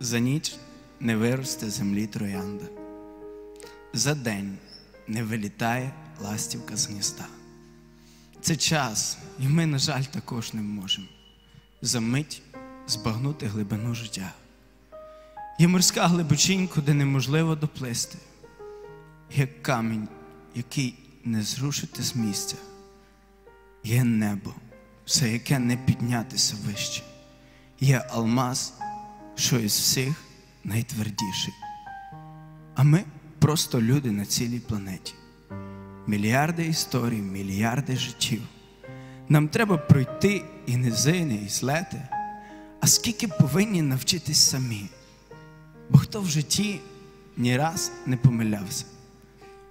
За ніч не виросте землі троянда, за день не вилітає ластівка з гнізда. Це час, і ми, на жаль, також не можемо за мить збагнути глибину життя. Є морська глибочинь, куди неможливо доплисти, є камінь, який не зрушити з місця, є небо, за яке не піднятися вище, є алмаз, що із всіх найтвердіший. А ми просто люди на цілій планеті. Мільярди історій, мільярди життів. Нам треба пройти і низини, і злети, а скільки повинні навчитись самі. Бо хто в житті ні раз не помилявся,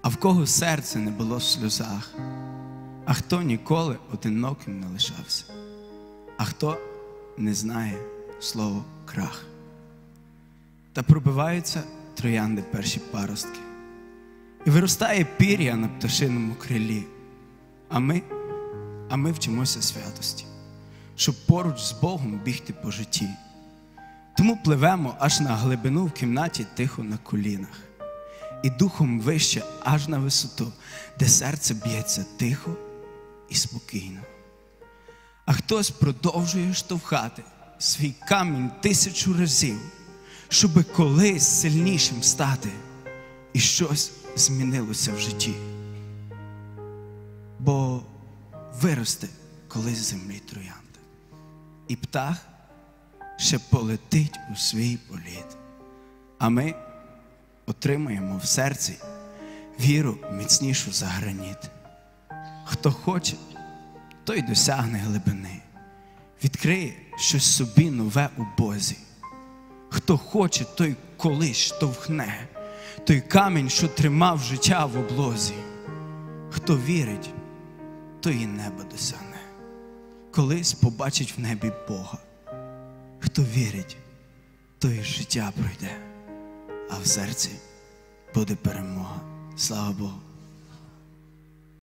а в кого серце не було в сльозах, а хто ніколи одиноким не лишався, а хто не знає слово крах. Та пробиваються троянди перші паростки, і виростає пір'я на пташиному крилі. А ми, а ми вчимося святості, щоб поруч з Богом бігти по житті. Тому пливемо аж на глибину в кімнаті тихо на колінах, і духом вище аж на висоту, де серце б'ється тихо і спокійно. А хтось продовжує штовхати свій камінь тисячу разів, щоби колись сильнішим стати, і щось змінилося в житті. Бо виросте колись землі троянда, і птах ще полетить у свій політ. А ми отримаємо в серці віру міцнішу за граніт. Хто хоче, той досягне глибини, відкриє щось собі нове у Бозі. Хто хоче, той колись штовхне, той камінь, що тримав життя в облозі. Хто вірить, той і небо досягне, колись побачить в небі Бога. Хто вірить, той життя пройде, а в серці буде перемога. Слава Богу.